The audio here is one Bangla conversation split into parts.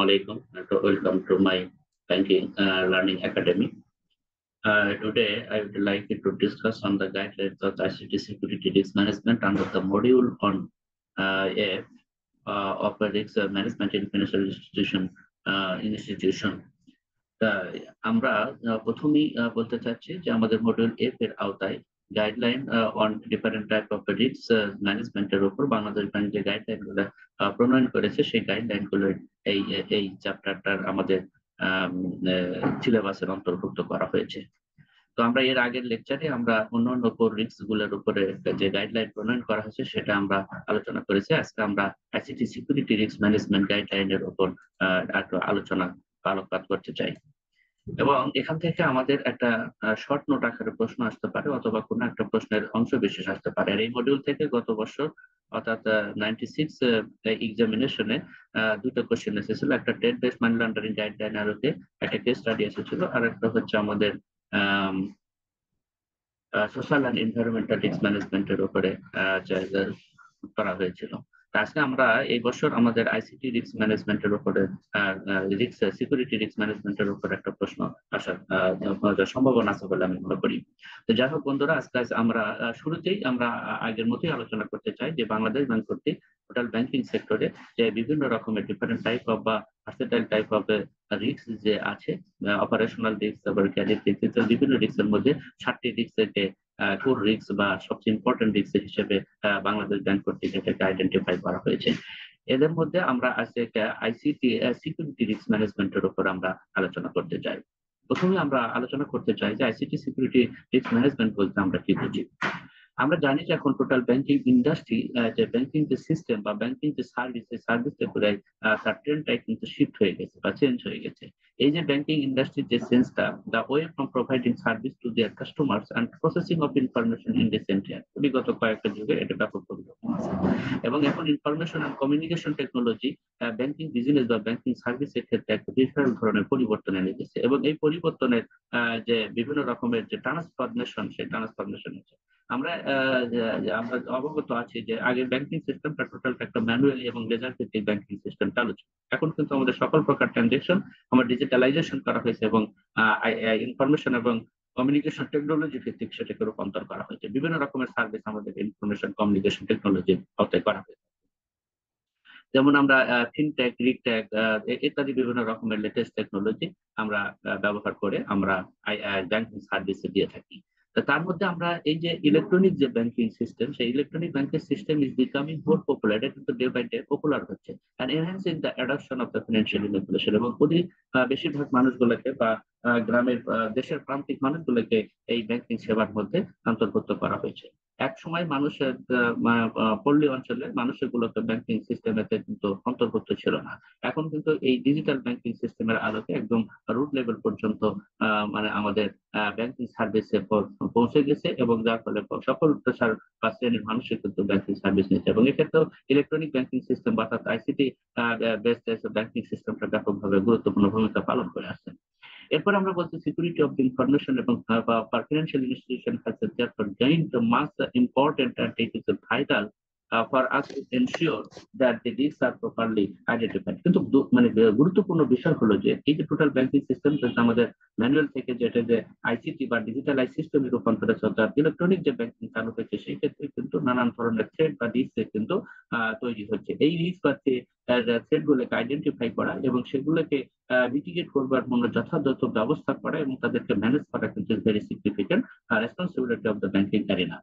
viewers, Assalamu alaikum and welcome to my Banking uh, Learning Academy. Uh, today, I would like to discuss on the guidelines of ICT security risk management under the module on uh, a, uh, of risk management in financial institution uh, institution. Uh, আমরা uh, প্রথমেই uh, বলতে চাচ্ছি যে আমাদের মডিউল এফ এর আওতায় guideline on different type of risk ম্যানেজমেন্টের উপর বাংলাদেশ ব্যাংক যে গাইডলাইনগুলো প্রণয়ন করেছে, সেই গাইডলাইনগুলো এই এই চ্যাপ্টারটার আমাদের সিলেবাসের অন্তর্ভুক্ত করা হয়েছে। তো আমরা এর আগের লেকচারে আমরা অন্যান্য উপর রিস্কগুলোর উপরে যে গাইডলাইন প্রণয়ন করা হয়েছে, সেটা আমরা আলোচনা করেছি। আজকে আমরা আইসিটি সিকিউরিটি রিস্ক ম্যানেজমেন্ট গাইডলাইনের উপর আলোচনা, আলোকপাত করতে চাই। এবং এখান থেকে আমাদের একটা শর্ট নোট আকারে প্রশ্ন আসতে পারে অথবা কোনো একটা প্রশ্নের অংশ বিশেষ আসতে পারে। আর এই মডিউল থেকে গত বছর, অর্থাৎ নাইনটি সিক্স এক্সামিনেশনে দুটো কোশ্চেন এসেছিল। একটা টেট বেস মানি লন্ডারিং গাইডলাইন আলোকে একটা কেস স্টাডি এসেছিল। আর একটা হচ্ছে আমাদের সোশ্যাল অ্যান্ড এনভায়রনমেন্টাল রিস্ক ম্যানেজমেন্টের উপরে করা হয়েছিল। আজকে আমরা এই বছর আমাদের আইসিটি রিস্ক ম্যানেজমেন্টের উপরে রিস্ক সিকিউরিটি রিস্ক ম্যানেজমেন্টের উপর একটা প্রশ্ন আসার সম্ভাবনা আছে বলে আমি মনে করি। তো যাই হোক বন্ধুরা, আজকে আমরা শুরুতেই আমরা আগের মতোই আলোচনা করতে চাই যে বাংলাদেশ ব্যাংক কর্তৃক টোটাল ব্যাংকিং সেক্টরে যে বিভিন্ন রকমের ডিফারেন্ট টাইপ অফ বা ভার্সেটাইল টাইপ অফ রিস্ক যে আছে অপারেশনাল রিস্ক তারপর ক্যারিয়ার রিস্ক বিভিন্ন রিস্কের মধ্যে ষাটটি রিস্ককে কোর রিস্ক বা সবচেয়ে ইম্পর্টেন্ট রিস্ক হিসেবে বাংলাদেশ ব্যাংক কর্তৃক এটাকে আইডেন্টিফাই করা হয়েছে। এদের মধ্যে আমরা আজকে একটা আইসিটি সিকিউরিটি রিস্ক ম্যানেজমেন্টের উপর আমরা আলোচনা করতে চাই। প্রথমে আমরা আলোচনা করতে চাই যে আইসিটি সিকিউরিটি রিস্ক ম্যানেজমেন্ট বলতে আমরা কি বুঝি? আমরা জানি যে এখন টোটাল ব্যাংকিং ইন্ডাস্ট্রি যে ব্যাংকিং যে সিস্টেম বা ব্যাংকিং যে সার্ভিস এই সার্ভিসটা পুরাই তার ট্রেন্ডটাই কিন্তু শিফট হয়ে গেছে বা চেঞ্জ হয়ে গেছে। এই যে ব্যাংকিং ইন্ডাস্ট্রির যে সেন্সটা the way from providing service to their customers and processing of information in this entire বিগত কয়েকটা যুগে এটা ব্যাপক পরিবর্তন আছে এবং এখন information and communication technology banking business বা ব্যাংকিং সার্ভিসের ক্ষেত্রে একটা বিশাল ধরনের পরিবর্তন এনে দিচ্ছে এবং এই পরিবর্তনের যে বিভিন্ন রকমের যে ট্রান্সফরমেশন সেই ট্রান্সফরমেশন হচ্ছে। আমরা আমরা অবগত আছি যে আগে ব্যাংকিং সিস্টেমটা টোটাল একটা ম্যানুয়ালি এবং লেজার ভিত্তিক ব্যাংকিং সিস্টেম চালু ছিল এখন কিন্তু আমাদের সকল প্রকার ট্রানজেকশন আমার ডিজিটালাইজেশন করা হয়েছে এবং ইনফরমেশন এবং কমিউনিকেশন টেকনোলজি ভিত্তিক সেটাকে রূপান্তর করা হয়েছে। বিভিন্ন রকমের সার্ভিস আমাদের ইনফরমেশন কমিউনিকেশন টেকনোলজির আওতায় করা হয়েছে। যেমন আমরা ফিনটেক রিকটেক ইত্যাদি বিভিন্ন রকমের লেটেস্ট টেকনোলজি আমরা ব্যবহার করে আমরা ব্যাংকিং সার্ভিসে দিয়ে থাকি। তার মধ্যে আমরা এই যে ইলেকট্রনিক যে ব্যাংকিং সিস্টেম সেই electronic banking system is becoming more popular এটা কিন্তু ডে বাই ডে পপুলার হচ্ছে। And enhancing the adoption of the financial inflation এবং অধিক বেশিরভাগ মানুষগুলোকে বা গ্রামের দেশের প্রান্তিক মানুষগুলোকে এই ব্যাংকিং সেবার মধ্যে অন্তর্ভুক্ত করা হয়েছে। এক সময় মানুষের পল্লী অঞ্চলে মানুষগুলোকে ব্যাংকিং সিস্টেমেতে কিন্তু অন্তর্ভুক্ত ছিল না। এখন কিন্তু এই ডিজিটাল ব্যাংকিং সিস্টেমের আলোকে একদম রুট লেভেল পর্যন্ত মানে আমাদের ব্যাংকিং সার্ভিসে পৌঁছে গেছে এবং যার ফলে সকল পেশার বা শ্রেণির মানুষের কিন্তু ব্যাংকিং সার্ভিস নিচ্ছে এবং এক্ষেত্রেও ইলেকট্রনিক ব্যাংকিং সিস্টেম অর্থাৎ আইসিটি বেসড ব্যাংকিং সিস্টেমটা ব্যাপকভাবে গুরুত্বপূর্ণ ভূমিকা পালন করে আসছে। এরপর আমরা বলছি সিকিউরিটি অফ দ্য ইনফরমেশন এবং financial institution has therefore gained the mass important and it is vital uh, for us to ensure that the risks are identified. কিন্তু মানে গুরুত্বপূর্ণ বিষয় হলো যে এই যে টোটাল ব্যাংকিং সিস্টেম আমাদের ম্যানুয়াল থেকে যেটা যে আইসিটি বা ডিজিটালাইজ সিস্টেমে রূপান্তর অর্থাৎ ইলেকট্রনিক যে ব্যাংকিং চালু হয়েছে সেই ক্ষেত্রে কিন্তু নানান ধরনের থ্রেড বা রিস্ক কিন্তু তৈরি হচ্ছে। এই রিস্ক বা থ্রেড গুলোকে আইডেন্টিফাই করা এবং সেগুলোকে মিটিগেট করবার জন্য যথাযথ ব্যবস্থা করা এবং তাদেরকে ম্যানেজ করা কিন্তু very significant responsibility of the banking arena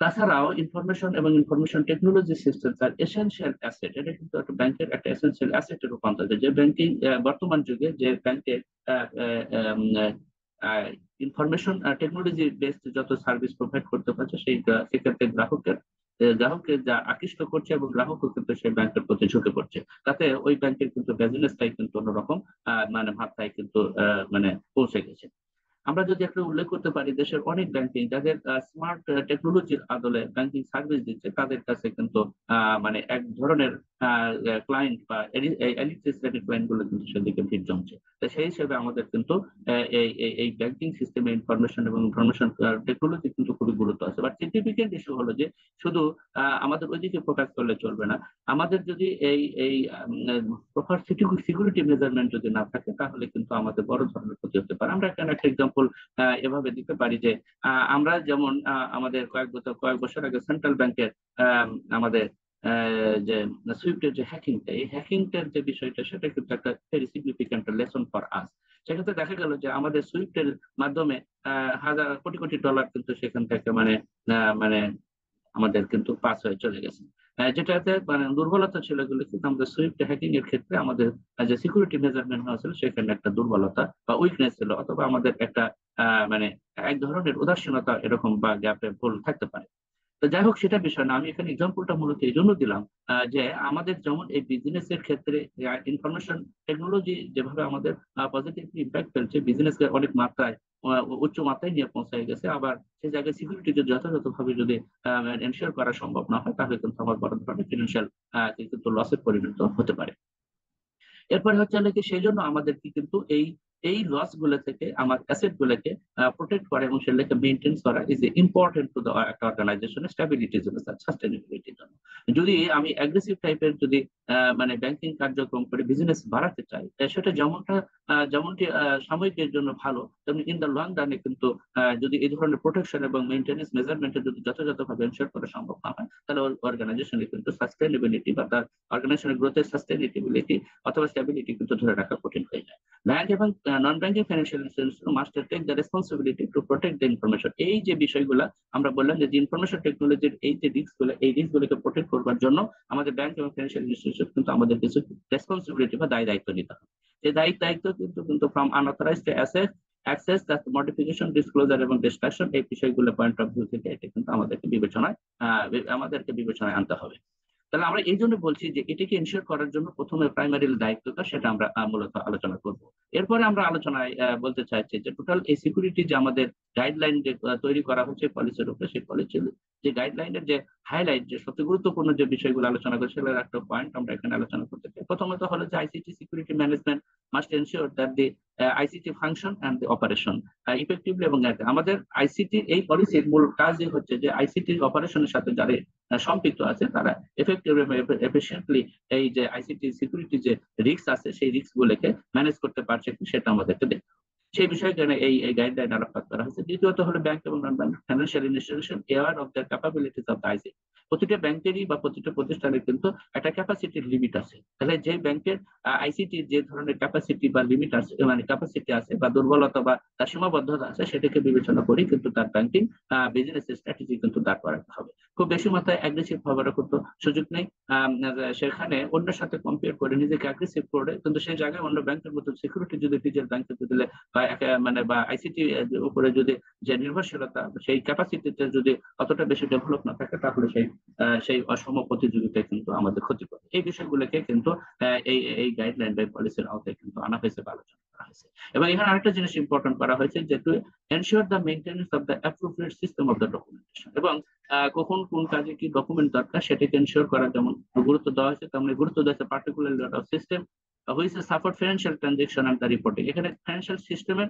তাছাড়াও ইনফরমেশন এবং ইনফরমেশন টেকনোলজি সিস্টেম তার এসেন্সিয়াল অ্যাসেট এটা কিন্তু একটা ব্যাংকের একটা এসেন্সিয়াল অ্যাসেটের রূপান্তর। যে ব্যাংকিং বর্তমান যুগে যে ব্যাংকের ইনফরমেশন টেকনোলজি বেসড যত সার্ভিস প্রোভাইড করতে পারছে সেই সেক্ষেত্রে গ্রাহকের গ্রাহককে যা আকৃষ্ট করছে এবং গ্রাহকও কিন্তু সেই ব্যাংকের প্রতি ঝুঁকে পড়ছে। তাতে ওই ব্যাংকের কিন্তু বিজনেসটাই কিন্তু অন্যরকম মানে মাত্রায় কিন্তু মানে পৌঁছে গেছে। আমরা যদি একটা উল্লেখ করতে পারি, দেশের অনেক ব্যাংকিং যাদের স্মার্ট টেকনোলজির আদলে ব্যাংকিং সার্ভিস দিচ্ছে, তাদের কাছে কিন্তু মানে এক ধরনের ক্লায়েন্ট বা এলিজিস্ট্রেটেড ক্লায়েন্টগুলো কিন্তু সেদিকে ভিড় জমছে। তো সেই হিসেবে আমাদের কিন্তু এই এই- ব্যাংকিং সিস্টেমে ইনফরমেশন এবং ইনফরমেশন টেকনোলজি কিন্তু খুবই গুরুত্ব আছে। বাট সিগনিফিকেন্ট ইস্যু হলো যে, শুধু আমাদের ওইদিকে ফোকাস করলে চলবে না। আমাদের যদি এই এই প্রপার সিকিউরিটি মেজারমেন্ট যদি না থাকে, তাহলে কিন্তু আমাদের বড় ধরনের ক্ষতি হতে পারে। আমরা একটা এক্সাম্পল এভাবে দিতে পারি যে আমরা যেমন আমাদের কয়েক বছর কয়েক বছর আগে সেন্ট্রাল ব্যাংকের আমাদের যে সুইফটের যে হ্যাকিংটা এই হ্যাকিংটার যে বিষয়টা, সেটা কিন্তু একটা very significant lesson for us সেক্ষেত্রে দেখা গেল যে আমাদের সুইফটের মাধ্যমে হাজার, কোটি কোটি ডলার কিন্তু সেখান থেকে মানে মানে আমাদের কিন্তু পাস হয়ে চলে গেছে। যেটাতে মানে দুর্বলতা ছিল এগুলো কিন্তু আমাদের সুইফট হ্যাকিং এর ক্ষেত্রে আমাদের যে সিকিউরিটি মেজারমেন্ট নেওয়া ছিল, সেখানে একটা দুর্বলতা বা উইকনেস ছিল অথবা আমাদের একটা মানে এক ধরনের উদাসীনতা এরকম বা গ্যাপে ভুল থাকতে পারে। তো যাই হোক, সেটা বিষয় না, আমি এখানে এক্সাম্পলটা মূলত এই জন্য দিলাম যে আমাদের যেমন এই বিজনেস এর ক্ষেত্রে ইনফরমেশন টেকনোলজি যেভাবে আমাদের পজিটিভলি ইম্প্যাক্ট ফেলছে বিজনেসকে অনেক মাত্রায় উচ্চ মাত্রায় নিয়ে পৌঁছায় গেছে। আবার সেই জায়গায় সিকিউরিটি যদি যথাযথভাবে যদি এনশিওর করা সম্ভব না হয়, তাহলে কিন্তু আমার বড় ধরনের ফিনান্সিয়াল কিন্তু লসের পরিণত হতে পারে। এরপরে হচ্ছে নাকি সেই জন্য আমাদেরকে কিন্তু এই এই লসগুলো থেকে, আমার অ্যাসেট গুলোকে প্রোটেক্ট করা এবং সেগুলোকে মেনটেন করা ইজ ইম্পর্টেন্ট টু দ্য একটা অর্গানাইজেশনের স্টেবিলিটির জন্য সাস্টেনেবিলিটির জন্য। যদি আমি অ্যাগ্রেসিভ টাইপের যদি মানে ব্যাংকিং কার্যক্রম করে বিজনেস বাড়াতে চাই সেটা যেমনটা যেমনটি সাময়িকের জন্য ভালো, তেমনি ইন দ্য লং রানে কিন্তু যদি এই ধরনের প্রোটেকশন এবং মেনটেন্স মেজারমেন্টের যদি যথাযথভাবে এনশিওর করা সম্ভব না হয়, তাহলে অর্গানাইজেশনের কিন্তু সাস্টেনেবিলিটি বা তার অর্গানাইজেশনের গ্রোথের সাস্টেনেবিলিটি অথবা স্টেবিলিটি কিন্তু ধরে রাখা কঠিন হয়ে যায়। ব্যাংক এবং non banking financial institution must take the responsibility to protect the information এই যে বিষয়গুলো আমরা বললাম যে ইনফরমেশন টেকনোলজির এই যে রিস্কগুলো, এই রিস্ক গুলোকে প্রোটেক্ট করবার জন্য আমাদের ব্যাংক এবং ফিনান্সিয়াল ইনস্টিটিউশন কিন্তু আমাদের কিছু রেসপন্সিবিলিটি বা দায় দায়িত্ব নিতে হবে। সেই দায়িত্ব দায়িত্ব কিন্তু কিন্তু from unauthorised asset access the modification disclosure এবং ডিস্ট্রাকশন এই বিষয়গুলো পয়েন্ট অফ ভিউ থেকে এটা কিন্তু আমাদেরকে বিবেচনায় আমাদেরকে বিবেচনায় আনতে হবে। তাহলে আমরা এই জন্য বলছি যে এটাকে এনশিওর করার জন্য প্রথমে প্রাইমারি দায়িত্বটা সেটা আমরা মূলত আলোচনা করব। এরপরে আমরা আলোচনায় বলতে চাইছি যে টোটাল এই সিকিউরিটি যে আমাদের গাইডলাইন যে তৈরি করা হচ্ছে পলিসির উপরে, সেই পলিসির যে গাইডলাইনের যে হাইলাইট যে সবচেয়ে গুরুত্বপূর্ণ যে বিষয়গুলো আলোচনা করেছে, সেগুলোর একটা পয়েন্ট আমরা এখানে আলোচনা করতে চাই। প্রথমত হলো যে ICT security management must ensure that the ICT function and the operation effectively এবং আমাদের আইসিটি এই পলিসির মূল কাজই হচ্ছে যে আইসিটি অপারেশনের সাথে যারা সম্পৃক্ত আছে, তারা এফেক্টিভ এফিসিয়েন্টলি এই যে আইসিটি সিকিউরিটি যে রিস্ক আছে, সেই রিস্ক গুলোকে ম্যানেজ করতে পারছে সেটা আমাদেরকে দেখতে। সেই বিষয়ে এই এই গাইডলাইন আলোকপাত করা হয়েছে? দ্বিতীয়ত হলো ব্যাংক এবং non bank financial institution aware of the capabilities of the ICT প্রতিটা ব্যাংকেরই বা প্রতিটা প্রতিষ্ঠানের কিন্তু একটা ক্যাপাসিটির লিমিট আছে। তাহলে যে ব্যাংকের আইসিটি যে ধরনের ক্যাপাসিটি বা লিমিট আছে মানে ক্যাপাসিটি আছে বা দুর্বলতা বা তার সীমাবদ্ধতা আছে, সেটাকে বিবেচনা করি কিন্তু তার ব্যাংকিং বিজনেস স্ট্র্যাটেজি কিন্তু দাঁড় করাতে হবে। খুব বেশি মাত্রায় অ্যাগ্রেসিভ হওয়ার কিন্তু সুযোগ নেই। সেখানে অন্যের সাথে কম্পেয়ার করে নিজেকে অ্যাগ্রেসিভ করে কিন্তু সেই জায়গায় অন্য ব্যাংকের মতো সিকিউরিটি যদি নিজের ব্যাংকে দিলে একে- মানে বা আইসিটি উপরে যদি যে নির্ভরশীলতা, সেই ক্যাপাসিটিতে যদি অতটা বেশি ডেভেলপ না থাকে, তাহলে সেই সেই অসম প্রতিযোগিতায় কিন্তু আমাদের ক্ষতি করে। এই বিষয়গুলোকে কিন্তু এই এই গাইডলাইন বা পলিসির আওতায় কিন্তু আনা হয়েছে বা আলোচনা করা হয়েছে। এবং এখানে আরেকটা জিনিস ইম্পর্টেন্ট করা হয়েছে যে to ensure the maintenance of the appropriate system of the documentation এবং কখন কোন কাজে কি ডকুমেন্ট দরকার, সেটাকে এনশিওর করা যেমন গুরুত্ব দেওয়া হয়েছে, তেমনি গুরুত্ব দেওয়া হয়েছে particular of system which support financial transaction and the reporting এখানে ফিনান্সিয়াল সিস্টেমের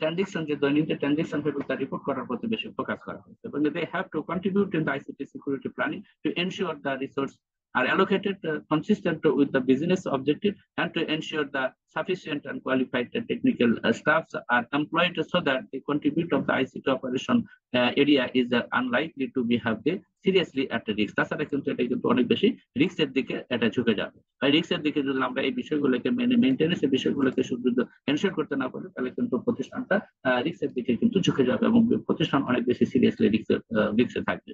ট্রানজেকশন যে দৈনিক ট্রানজেকশন তা রিপোর্ট করার প্রতি বেশি ফোকাস করা হয়েছে। এবং they have to contribute in the ICT security planning to ensure the resource are allocated uh, consistent with the business objective and to ensure the sufficient and qualified uh, technical uh, staffs are employed so that the contribute of the ICT operation uh, area is uh, unlikely to be have the seriously at risk তাছাড়া কিন্তু এটা কিন্তু অনেক বেশি রিস্কের দিকে এটা ঝুঁকে যাবে আর রিস্কের দিকে যদি আমরা এই বিষয়গুলোকে মেনে মেনটেন্স এই বিষয়গুলোকে শুধু এনশিওর করতে না পারি তাহলে কিন্তু প্রতিষ্ঠানটা রিস্কের দিকে কিন্তু ঝুঁকে যাবে এবং প্রতিষ্ঠান অনেক বেশি সিরিয়াসলি রিস্কে রিস্কে থাকবে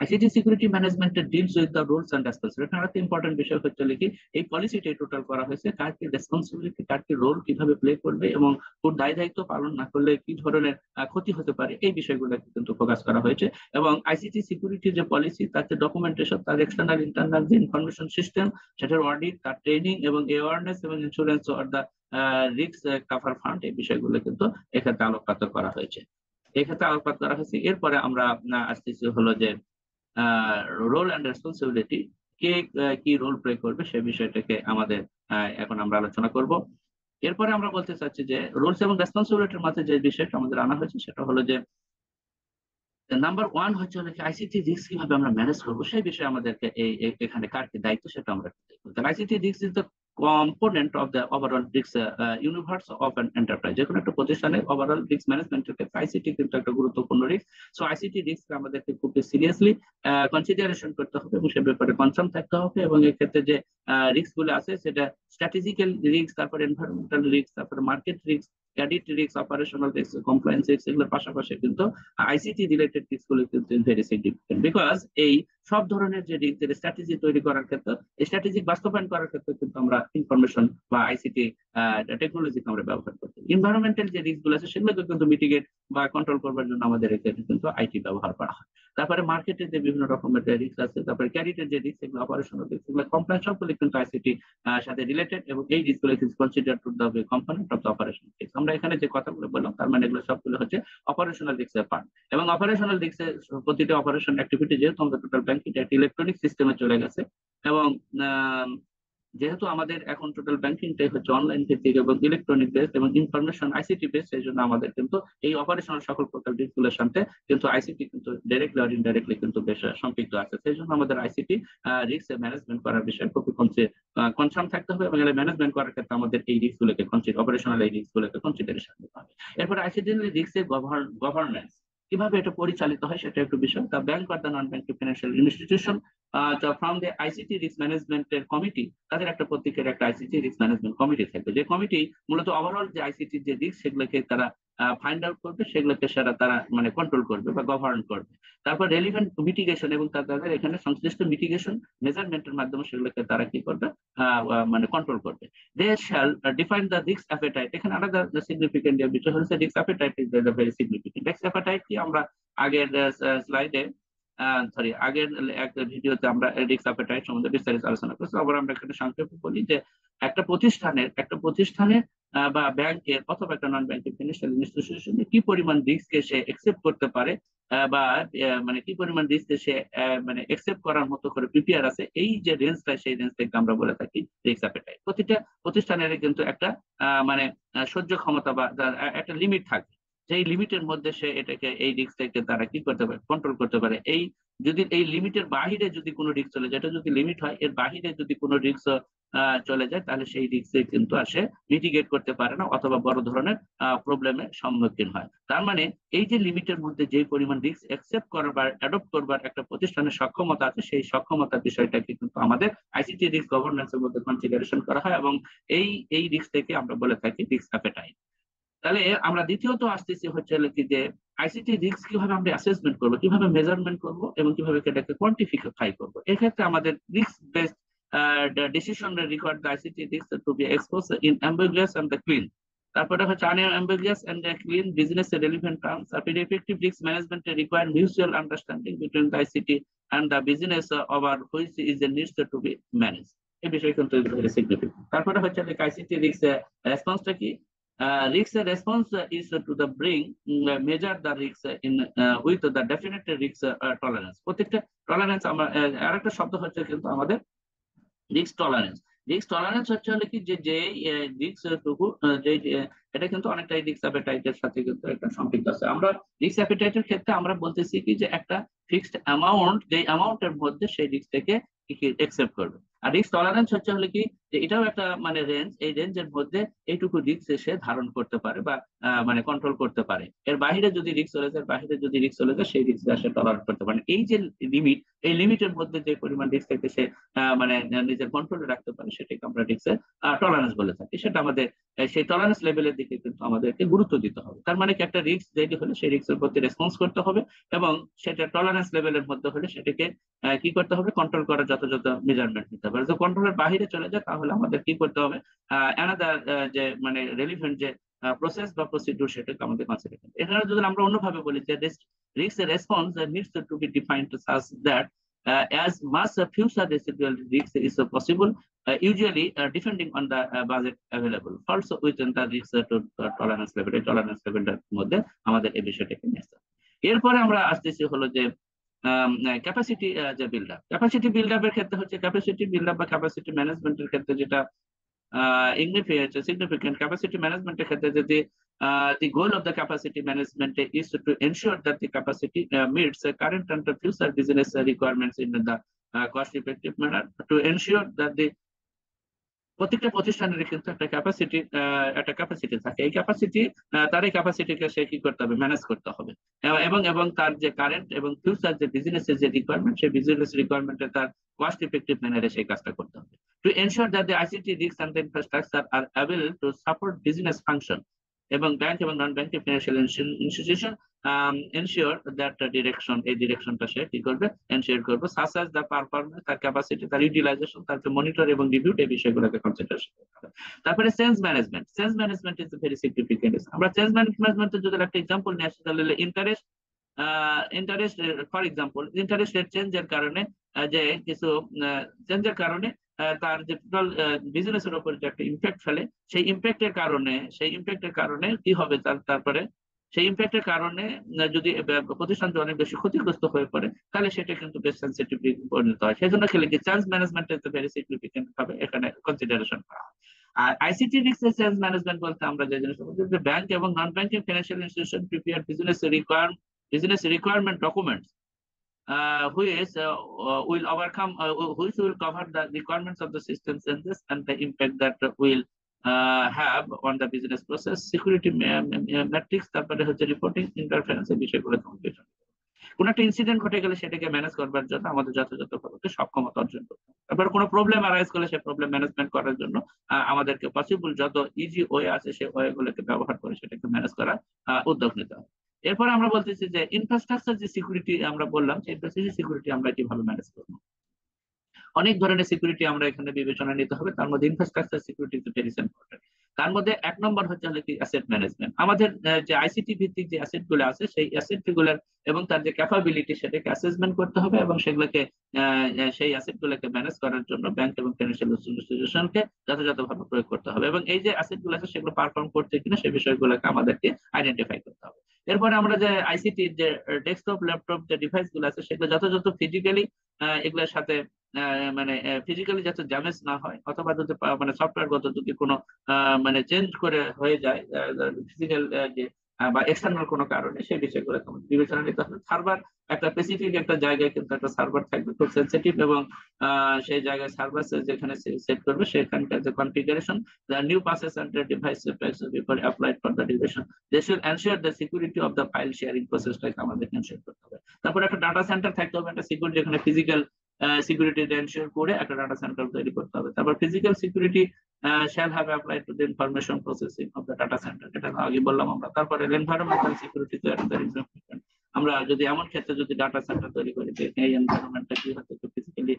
ICT security management deals with the roles and responsibility এখানে একটা ইম্পর্টেন্ট বিষয় হচ্ছে কি, এই পলিসিটাই টোটাল করা হয়েছে কার কি রেসপন্সিবিলিটি কার কি রোল কীভাবে প্লে করবে এবং কোন দায় দায়িত্ব পালন না করলে কি ধরনের ক্ষতি হতে পারে, এই বিষয়গুলো কিন্তু ফোকাস করা হয়েছে। এবং আইসিটি সিকিউরিটি যে পলিসি তাতে ডকুমেন্টেশন তার এক্সটার্নাল ইন্টারনাল যে ইনফরমেশন সিস্টেম সেটার অডিট তার ট্রেনিং এবং অ্যাওয়ারনেস এবং insurance or the risk cover fund এই বিষয়গুলো কিন্তু এক্ষেত্রে আলোকপাত করা হয়েছে। এক্ষেত্রে আলোকপাত করা হয়েছে। এরপরে আমরা আসতেছি হলো যে রোল অ্যান্ড রেসপন্সিবিলিটি কে কি রোল প্লে করবে সে বিষয়টাকে আমাদের এখন আমরা আলোচনা করব। এরপরে আমরা বলতে চাচ্ছি যে রোলস এবং রেসপন্সিবিলিটির মধ্যে যে বিষয়টা আমাদের আনা হয়েছে সেটা হলো যে নাম্বার ওয়ান হচ্ছে হলো আইসিটি রিক্স কীভাবে আমরা ম্যানেজ করব, সেই বিষয়ে আমাদেরকে এই এখানে কার কি দায়িত্ব সেটা আমরা আইসিটি রিক্স is the component of the overall risk universe of an enterprise যে কোনো একটা প্রতিষ্ঠানে ওভারঅল রিস্ক ম্যানেজমেন্টের ক্ষেত্রে আইসিটি কিন্তু একটা গুরুত্বপূর্ণ রিক্স সো আইসিটি রিস্ক আমাদেরকে খুব সিরিয়াসলি কনসিডারেশন করতে হবে এবং সে ব্যাপারে কনসার্ন থাকতে হবে এবং এক্ষেত্রে যে রিস্কগুলো আছে সেটা স্ট্র্যাটেজিক্যাল রিস্ক তারপর এনভায়রনমেন্টাল রিস্ক তারপর market risk risk operational compliance এগুলোর পাশাপাশি কিন্তু আইসিটি রিলেটেড কিন্তু ভেরি সিগনিফিকেন্ট বিকজ এই সব ধরনের যে স্ট্র্যাটেজি তৈরি করার ক্ষেত্রে বাস্তবায়ন করার ক্ষেত্রে কিন্তু আমরা ইনফরমেশন বা আইসিটি আমরা ব্যবহার এনভায়রনমেন্টাল যে আছে, সেগুলোকে কিন্তু মিটিগেট বা কন্ট্রোল করবার জন্য আমাদের এখানে কিন্তু আইটি ব্যবহার করা হয়। তারপরে মার্কেটের যে বিভিন্ন রকমের রিস্ক আছে, তারপরে ক্যারিটের যে রিস্ক এগুলো অপারেশনাল কমপ্লেন সবগুলো কিন্তু আইসিটি সাথে রিলেটেড এবং এই রিস্কগুলো consider to the component of the operational risk আমরা এখানে যে কথাগুলো বললাম, তার মানে এগুলো সবগুলো হচ্ছে অপারেশনাল রিক্সের পার্ট এবং অপারেশনাল রিস্কের প্রতিটা অপারেশন অ্যাক্টিভিটি যেহেতু আমাদের টোটাল ব্যাংকিং একটা ইলেকট্রনিক সিস্টেমে চলে গেছে। এবং যেহেতু আমাদের এখন টোটাল ব্যাংকিংটাই হচ্ছে অনলাইন ভিত্তিক এবং ইলেকট্রনিক বেসড এবং ইনফরমেশন আইসিটি বেসড সেই জন্য আমাদের কিন্তু এই অপারেশনাল সকল প্রকার দিকগুলোর সাথে কিন্তু আইসিটি কিন্তু ডাইরেক্টলি আর ইনডাইরেক্টলি কিন্তু বেশ সম্পৃক্ত আছে। সেই জন্য আমাদের আইসিটি রিস্ক ম্যানেজমেন্ট করার বিষয়ে খুবই কনসার্ন থাকতে হবে এবং ম্যানেজমেন্ট করার ক্ষেত্রে আমাদের এই রিস্ক গুলোকে অপারেশনাল এই রিস্ক গুলোকে কনসিডারেশন দিতে হবে। এরপর আইসিটি রিস্কের গভর্নেন্স কীভাবে এটা পরিচালিত হয় সেটা একটু বিষয়। The bank R the non banking financial institution from the ICT risk ম্যানেজমেন্টের কমিটি তাদের একটা প্রত্যেকের একটা আইসিটি রিস্ক ম্যানেজমেন্ট কমিটি থাকবে। যে কমিটি মূলত ওভারঅল যে আইসিটি যে রিস্ক সেগুলোকে তারা ফাইন্ড আউট করবে, সেগুলোকে সেরা তারা মানে কন্ট্রোল করবে বা গভর্ন করবে। তারপর রেলিভেন্ট মিটিগেশন এবং তাদের এখানে সংশ্লিষ্ট মিটিগেশন মেজারমেন্টের মাধ্যমে সেগুলোকে তারা কি করবে মানে কন্ট্রোল করবে। They shall define the risk appetite এখানে আলাদা সিগনিফিকেন্ট বিষয় হচ্ছে risk appetite is the very significant risk appetite কি আমরা আগের স্লাইডে সরি আগের এক ভিডিওতে আমরা রিস্ক অ্যাপেটাইট সম্বন্ধে বিস্তারিত আলোচনা করছি, আবার আমরা এখানে সংক্ষেপে বলি যে একটা প্রতিষ্ঠানের একটা প্রতিষ্ঠানের বা ব্যাংকের অথবা একটা নন ব্যাংকিং ফিনান্সিয়াল ইনস্টিটিউশনে কি পরিমাণ রিস্ককে সে একসেপ্ট করতে পারে বা মানে কি পরিমাণ রিস্ককে সে মানে একসেপ্ট করার মতো করে প্রিপেয়ার আছে, এই যে রেঞ্জটা সেই রেঞ্জটাকে আমরা বলে থাকি রিস্ক অ্যাপেটাইট প্রতিটা প্রতিষ্ঠানের কিন্তু একটা মানে সহ্য ক্ষমতা বা একটা লিমিট থাকে। সেই লিমিটের মধ্যে সে এটাকে, এই রিস্কটাকে তারা কি করতে পারে কন্ট্রোল করতে পারে। এই যদি, এই লিমিটের বাহিরে যদি কোনো রিস্ক চলে যায়, এটা যদি লিমিট হয়, এর বাহিরে যদি কোনো রিস্ক চলে যায়, তাহলে সেই রিস্কে কিন্তু আসে মিটিগেট করতে পারে না অথবা বড় ধরনের প্রবলেমের সম্মুখীন হয়। তার মানে এই যে লিমিটের মধ্যে যে পরিমাণ রিস্ক অ্যাকসেপ্ট করবার অ্যাডপ্ট করবার একটা প্রতিষ্ঠানের সক্ষমতা আছে, সেই সক্ষমতার বিষয়টাকে কিন্তু আমাদের আইসিটি রিস্ক গভর্নেন্সের মধ্যে কনসিডারেশন করা হয় এবং এই এই রিস্ক থেকে আমরা বলে থাকি রিস্ক অ্যাপেটাইট তাহলে আমরা দ্বিতীয়ত আসতেছি হচ্ছে কি যে আইসিটি রিস্ক কীভাবে আমরা অ্যাসেসমেন্ট করব, কীভাবে মেজারমেন্ট করব এবং কীভাবে এটাকে কোয়ান্টিফাই করব। এক্ষেত্রে আমাদের risk based decision required ICT risk to be expose in and the clean তারপরে হচ্ছে ICT and the business be managed এই বিষয় কিন্তু সিগনিফিকেন্ট তারপরে হচ্ছে আইসিটি রিস্ক রেসপন্সটা কি? Risk response is to the bring measure the risk in with the definite risk tolerance প্রত্যেকটা টলারেন্স আমরা uh, আরেকটা শব্দ হচ্ছে কিন্তু আমাদের রিস্ক টলারেন্স রিস্ক টলারেন্স হচ্ছে হলো কি যে যে রিস্ক টুকু যে, এটা কিন্তু অনেকটাই রিস্ক অ্যাপেটাইটের সাথে কিন্তু একটা সম্পৃক্ত আছে। আমরা রিস্ক অ্যাপেটাইটের ক্ষেত্রে আমরা বলতেছি কি যে একটা ফিক্সড অ্যামাউন্ট যে অ্যামাউন্টের মধ্যে সেই রিস্ক থেকে একসেপ্ট করবে। আর রিস্ক টলারেন্স হচ্ছে হলো কি যে এটাও একটা মানে রেঞ্জ এই রেঞ্জের মধ্যে এইটুকু রিস্ক সে ধারণ করতে পারে বা মানে কন্ট্রোল করতে পারে। এর বাইরে যদি রিস্ক চলে যায় বাইরে যদি রিস্ক চলে যায়, সেই রিস্ক সে টলারেট করতে পারে এই যে লিমিট এই লিমিটের মধ্যে যে পরিমাণ রিস্ক থেকে সে মানে নিজের কন্ট্রোলে রাখতে পারে, সেটাকে আমরা রিস্কের টলারেন্স বলে থাকি। সেটা আমাদের সেই টলারেন্স লেভেলের দিকে কিন্তু আমাদেরকে গুরুত্ব দিতে হবে। তার মানে কি একটা রিক্স যেটি হলে সেই রিস্কের প্রতি রেসপন্স করতে হবে এবং সেটা টলারেন্স লেভেলের মধ্যে হলে সেটাকে কি করতে হবে? কন্ট্রোল করার যথাযথ মেজারমেন্ট নিতে হবে। কন্ট্রোলের বাইরে চলে যায় তাহলে আমাদের কি করতে হবে অ্যানাদার যে মানে রেলিভেন্ট যে প্রসেস বা প্রসিডিউর সেটাকে আমাদের কনসিডার করতে। এখানে যদি আমরা অন্যভাবে বলি যে risk response needs to be defined to such that is possible uh, usually uh, depending on the uh, budget available also within the risk uh, to uh, tolerance level tolerance level মধ্যে আমাদের এই বিষয়টাকে নিয়ে আসতে হবে। এরপরে আমরা আসতেছি হলো যে ক্যাপাসিটি যে বিল্ড আপ ক্যাপাসিটি বিল্ড আপের ক্ষেত্রে হচ্ছে ক্যাপাসিটি বিল্ড আপ বা ক্যাপাসিটি ম্যানেজমেন্টের ক্ষেত্রে যেটা ইগনিফিকেন্ট সিগনিফিকেন্ট ক্যাপাসিটি ম্যানেজমেন্টের ক্ষেত্রে যদি the goal of the capacity management is to capacity meets current and future business requirements in the cost প্রত্যেকটা প্রতিষ্ঠানের কিন্তু একটা ক্যাপাসিটি একটা ক্যাপাসিটি থাকে। এই ক্যাপাসিটি তার এই ক্যাপাসিটিকে সে কি করতে হবে? ম্যানেজ করতে হবে। এবং এবং তার যে কারেন্ট এবং ফিউচার যে বিজনেসের যে রিকোয়ারমেন্ট সেই বিজনেস রিকোয়ারমেন্টে তার কস্ট ইফেক্টিভ ম্যানারে সেই কাজটা করতে হবে। To ensure that the ICT risk and infrastructure are avail to support business function এবং ব্যাংক এবং non banking financial institution ensure that direction এই ডিরেকশনটা সে কি করবে? এনশিওর করবে। সাস আস দ্য পারফরমেন্স তার ক্যাপাসিটি তার ইউটিলাইজেশন তার মনিটর এবং রিভিউ এই বিষয়গুলোকে হবে। তারপরে sense management sense management is very significant আমরা সেন্স ম্যানেজমেন্টের যদি একটা এক্সাম্পল নিয়ে আসি, তাহলে interest interest for example interest rate চেঞ্জের কারণে যে কিছু চেঞ্জের কারণে তার যে টোটাল বিজনেসের উপর যে একটা ইম্প্যাক্ট ফেলে, সেই ইম্প্যাক্টের কারণে, সেই ইম্প্যাক্টের কারণে কি হবে তার, তারপরে? সেই ইম্প্যাক্টের কারণে যদি প্রতিষ্ঠানটি অনেক বেশি ক্ষতিগ্রস্ত হয়ে পড়ে, তাহলে সেটা কিন্তু বেশ সেন্সিটিভ পরিণত হয়। সেই জন্য খেলে কি চান্স ম্যানেজমেন্ট ভেরি সিগনিফিকেন্ট ভাবে এখানে কনসিডারেশন করা হয়। আর আইসিটি রিস্ক চেঞ্জ ম্যানেজমেন্ট বলতে আমরা যে বলছি, যে ব্যাংক এবং non banking financial institution prepare business require business requirement documents uh, which uh, uh, will overcome uh, which will cover the requirements of the systems and this and the impact that will uh, have on the business process security ma- ma- তারপরে হচ্ছে রিপোর্টিং ইন্টারফারেন্স এই বিষয়গুলো কমিউনিকেশন কোন একটা ইনসিডেন্ট ঘটে গেলে সেটাকে ম্যানেজ করবার জন্য আমাদের যথাযথ ভাবে সক্ষমতা অর্জন করতে তারপর কোনো প্রবলেম অ্যারাইজ করলে সেই প্রবলেম ম্যানেজমেন্ট করার জন্য আমাদেরকে পসিবল যত ইজি ওয়ে আছে সেই ওয়ে গুলোকে ব্যবহার করে সেটাকে ম্যানেজ করার উদ্যোগ নিতে হবে। এরপরে আমরা বলতেছি যে ইনফ্রাস্ট্রাকচার যে সিকিউরিটি আমরা বললাম সেই সিকিউরিটি আমরা কীভাবে ম্যানেজ করব? অনেক ধরনের সিকিউরিটি আমরা এখানে বিবেচনা নিতে হবে। তার মধ্যে infrastructure security is very important তার মধ্যে এক নম্বর হচ্ছে হলো কি অ্যাসেট ম্যানেজমেন্ট আমাদের যে আইসিটি ভিত্তিক যে অ্যাসেটগুলো আছে, সেই অ্যাসেটগুলোর এবং তার যে ক্যাপাবিলিটি সেটাকে অ্যাসেসমেন্ট করতে হবে এবং সেগুলোকে সেই অ্যাসেট গুলোকে ম্যানেজ করার জন্য ব্যাংক এবং ফিনান্সিয়াল ইনস্টিটিউশনকে যথাযথভাবে প্রয়োগ করতে হবে। এবং এই যে অ্যাসেটগুলো আছে, সেগুলো পারফর্ম করছে কিনা সেই বিষয়গুলোকে আমাদেরকে আইডেন্টিফাই করতে হবে। এরপরে আমরা যে আইসিটি যে ডেস্কটপ ল্যাপটপ যে ডিভাইসগুলো আছে, সেগুলো যথাযথ ফিজিক্যালি এগুলোর সাথে মানে ফিজিক্যালি যাতে ড্যামেজ না হয়, অথবা যদি মানে সফটওয়্যার গত যদি কোনো মানে চেঞ্জ করে হয়ে যায় ফিজিক্যাল যে বা এক্সটার্নাল কোনো কারণে সেই বিষয়গুলো বিবেচনা নিতে হবে সার্ভার একটা স্পেসিফিক একটা জায়গায় কিন্তু একটা সার্ভার থাকবে খুব সেন্সিটিভ এবং সেই জায়গায় সার্ভার যেখানে সেট করবে সেখানকার যে configuration under device effects will be applied for the duration. They should ensure the security of the file sharing process, like আমাদের ensure করতে হবে তারপর একটা ডাটা সেন্টার থাকতে হবে, একটা সিকিউরিটি যেখানে ফিজিক্যাল সিকিউরিটি এনশিওর করে একটা ডাটা সেন্টার তৈরি করতে হবে। তারপর physical security shall have apply to the information processing of the data centre যেটা আগে বললাম আমরা। তারপরে এনভায়রনমেন্টাল সিকিউরিটি তো একটা। আমরা যদি এমন ক্ষেত্রে যদি ডাটা সেন্টার তৈরি করি যে এই এনভায়রনমেন্টটা কি হচ্ছে ফিজিক্যালি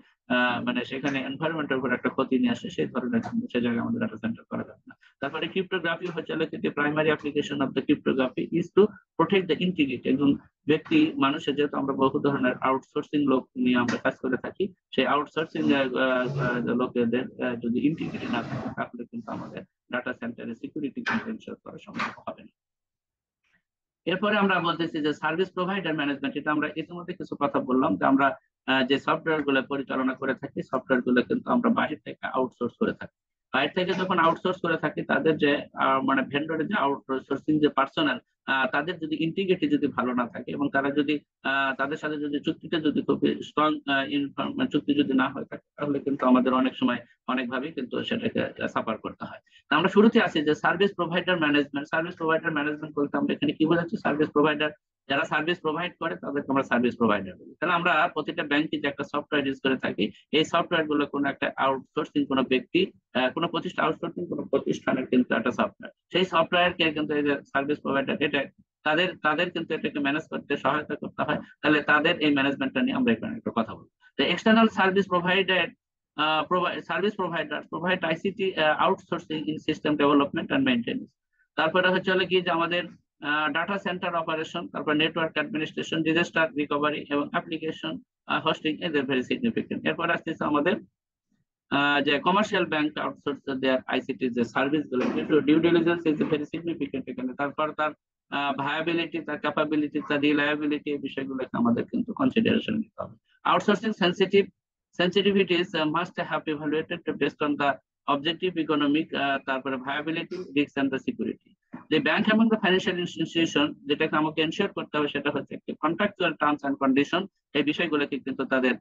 মানে সেখানে এনভায়রনমেন্টের উপর একটা ক্ষতি নিয়ে আসে, সেই ধরনের সে জায়গায় আমাদের ডাটা সেন্টার করা যাবে। তারপরে ক্রিপ্টোগ্রাফি হচ্ছে the primary application of the cryptography is to protect the integrity একজন ব্যক্তি, মানুষের যেহেতু আমরা বহু ধরনের আউটসোর্সিং লোক নিয়ে আমরা কাজ করে থাকি, সেই আউটসোর্সিং লোকেদের যদি ইন্টিগ্রিটি না থাকে তাহলে কিন্তু আমাদের ডাটা সেন্টারের সিকিউরিটি কিন্তু ensure করা সম্ভব হবে না। এরপরে আমরা বলতেছি যে সার্ভিস প্রোভাইডার ম্যানেজমেন্ট এটা আমরা ইতিমধ্যে কিছু কথা বললাম যে আমরা যে সফটওয়্যারগুলো পরিচালনা করে থাকি সফটওয়্যারগুলো কিন্তু আমরা বাইরে থেকে আউটসোর্স করে থাকি। বাইরে থেকে যখন আউটসোর্স করে থাকি তাদের যে মানে ভেন্ডরের যে আউটসোর্সিং যে পার্সোনাল তাদের যদি ইন্টিগ্রিটি যদি ভালো না থাকে এবং তারা যদি তাদের সাথে যদি চুক্তিটা যদি খুব স্ট্রং চুক্তি যদি না হয়ে থাকে, তাহলে কিন্তু আমাদের অনেক সময় অনেকভাবেই কিন্তু সেটাকে সাফার করতে হয়। আমরা শুরুতে আছি যে service provider management service provider management বলতে আমরা এখানে কি বোঝাচ্ছি? সার্ভিস প্রোভাইডার যারা সার্ভিস প্রোভাইড করে, তাদেরকে আমরা সার্ভিস প্রোভাইডার বলি। তাহলে আমরা প্রতিটা ব্যাংকে যে একটা সফটওয়্যার ইউজ করে থাকি, এই সফটওয়্যারগুলো কোনো একটা আউটসোর্সিং কোনো ব্যক্তি কোনো প্রতিষ্ঠান আউটসোর্সিং কোনো প্রতিষ্ঠানের কিন্তু একটা সফটওয়্যার সেই সফটওয়্যার কে কিন্তু এই যে সার্ভিস প্রোভাইডার এটা তাদের তাদের কিন্তু এটাকে ম্যানেজ করতে সহায়তা করতে হয়। তাহলে তাদের এই ম্যানেজমেন্টটা নিয়ে আমরা এখানে একটু কথা বলব। তো external service provider service provider provide ICT outsourcing in system development and maintenance তারপরে হচ্ছে হলো কি যে আমাদের ডাটা সেন্টার অপারেশন তারপর নেটওয়ার্ক অ্যাডমিনিস্ট্রেশন ডিজাস্টার রিকভারি এবং অ্যাপ্লিকেশন হোস্টিং এদের ভেরি সিগনিফিকেন্ট এরপর আসতেছে আমাদের যে commercial bank outsource their ICT যে সার্ভিসগুলো due diligence is very significant এখানে। তারপর তার ভায়াবিলিটি তার ক্যাপাবিলিটি তার রিলায়াবিলিটি এই বিষয়গুলোকে আমাদের কিন্তু কনসিডারেশন নিতে হবে। Outsourcing sensitive sensitivities uh, must have evaluated based on the objective economic তারপরে viability risk and the security the bank among the financial institution যেটাকে আমাকে এনশিওর করতে হবে সেটা হচ্ছে একটি কন্ট্রাকচুয়াল টার্মস এন্ড কন্ডিশন এই বিষয়গুলোকে কিন্তু তাদের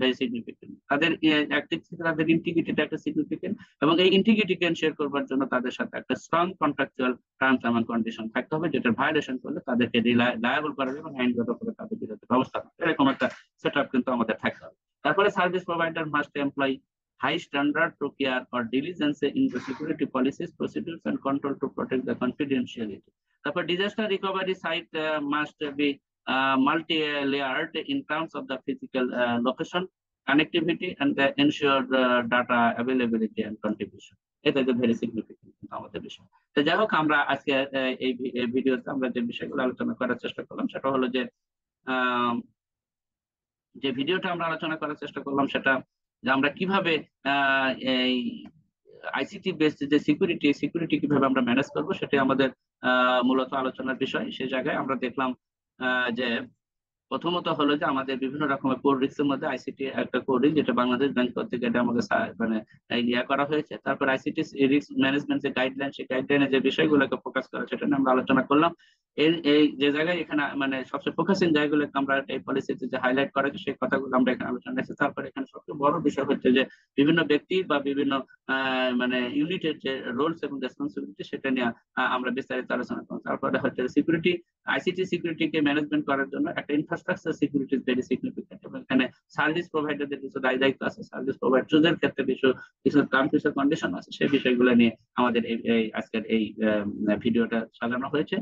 ভেরি সিগনিফিকেন্ট তাদের একদিক থেকে তাদের ইন্টিগ্রিটিটা একটা সিগনিফিকেন্ট এবং এই ইন্টিগ্রিটিকে এনশিওর করবার জন্য তাদের সাথে একটা strong contractual terms and condition থাকতে হবে যেটার ভায়োলেশন করলে তাদেরকে লায়াবল করা যাবে এবং আইনগত করে তাদের বিরুদ্ধে ব্যবস্থা এরকম একটা সেট কিন্তু আমাদের থাকতে হবে। তারপরে service provider must employ high standard to care or diligence in the security policies, procedures and control to protect the confidentiality. তারপর disaster recovery site uh, must be uh, multi-layered in terms of the physical uh, location, connectivity and the ensured uh, data availability and contribution. এটা যে ভেরি সিগনিফিকেন্ট আমাদের বিষয় তো যাই হোক আমরা আজকে এই ভিডিওতে আমরা যে বিষয়গুলো আলোচনা করার চেষ্টা করলাম সেটা হলো যে যে ভিডিওটা আমরা আলোচনা করার চেষ্টা করলাম সেটা যে আমরা কীভাবে এই আইসিটি বেসড যে সিকিউরিটি সিকিউরিটি কীভাবে আমরা ম্যানেজ করব সেটাই আমাদের মূলত আলোচনার বিষয়। সেই জায়গায় আমরা দেখলাম যে প্রথমত হলো যে আমাদের বিভিন্ন রকমের কোড রিক্সের মধ্যে আইসিটি একটা কোড রিক্স যেটা বাংলাদেশ ব্যাংক থেকে এটা আমাকে মানে ইয়া করা হয়েছে। তারপর আইসিটি রিস্ক ম্যানেজমেন্ট যে গাইডলাইন সেই গাইডলাইনে যে বিষয়গুলোকে ফোকাস করা, সেটা নিয়ে আমরা আলোচনা করলাম। এই এই যে জায়গায় এখানে মানে সবচেয়ে ফোকাসিং জায়গাগুলোকে আমরা এই পলিসিতে যে হাইলাইট করা সেই কথাগুলো আমরা এখানে আলোচনা করেছি। তারপর এখানে সবচেয়ে বড় বিষয় হচ্ছে যে বিভিন্ন ব্যক্তি বা বিভিন্ন মানে ইউনিটের যে রোলস এবং রেসপন্সিবিলিটি সেটা নিয়ে আমরা বিস্তারিত আলোচনা করলাম তারপরে হচ্ছে সিকিউরিটি আইসিটি সিকিউরিটিকে ম্যানেজমেন্ট করার জন্য একটা ইনফ্রাস্ট্রাকচার সিকিউরিটি ভেরি সিগনিফিকেন্ট এবং এখানে সার্ভিস প্রোভাইডারদের কিছু দায় দায়িত্ব আছে। সার্ভিস প্রোভাইডারদের ক্ষেত্রে কিছু কিছু টার্ম কিছু কন্ডিশন আছে। সেই বিষয়গুলো নিয়ে আমাদের এই আজকের এই ভিডিওটা সাজানো হয়েছে।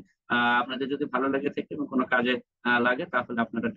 আপনাদের যদি ভালো লেগে থাকে এবং কোনো কাজে লাগে তাহলে আপনারা